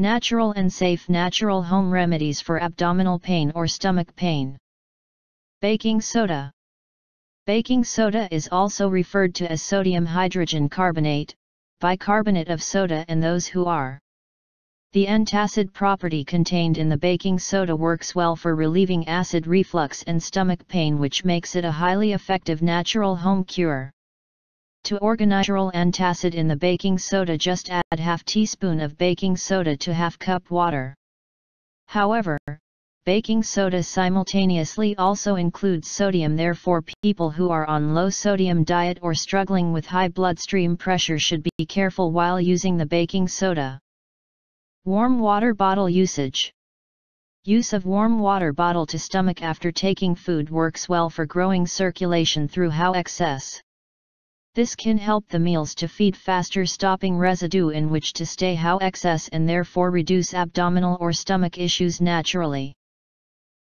Natural and safe natural home remedies for abdominal pain or stomach pain. Baking soda. Baking soda is also referred to as sodium hydrogen carbonate, bicarbonate of soda and those who are. The antacid property contained in the baking soda works well for relieving acid reflux and stomach pain which makes it a highly effective natural home cure. To organize natural antacid in the baking soda just add half teaspoon of baking soda to half cup water. However, baking soda simultaneously also includes sodium therefore people who are on low sodium diet or struggling with high bloodstream pressure should be careful while using the baking soda. Warm water bottle usage. Use of warm water bottle to stomach after taking food works well for growing circulation through how excess. This can help the meals to feed faster stopping residue in which to stay how excess and therefore reduce abdominal or stomach issues naturally.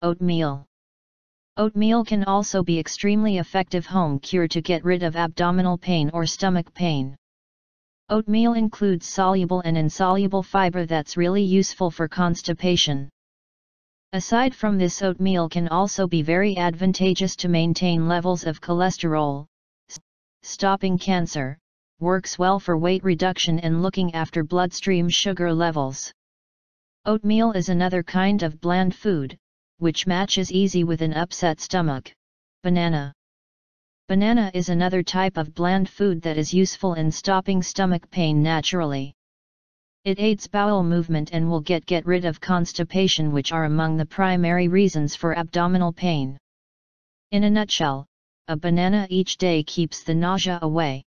Oatmeal Oatmeal can also be extremely effective home cure to get rid of abdominal pain or stomach pain. Oatmeal includes soluble and insoluble fiber that's really useful for constipation. Aside from this oatmeal can also be very advantageous to maintain levels of cholesterol, stopping cancer, works well for weight reduction and looking after bloodstream sugar levels. Oatmeal is another kind of bland food, which matches easy with an upset stomach. Banana. Banana is another type of bland food that is useful in stopping stomach pain naturally. It aids bowel movement and will get get rid of constipation which are among the primary reasons for abdominal pain. In a nutshell, a banana each day keeps the nausea away.